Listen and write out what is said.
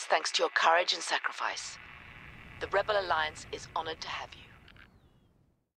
Thanks to your courage and sacrifice. The Rebel Alliance is honored to have you.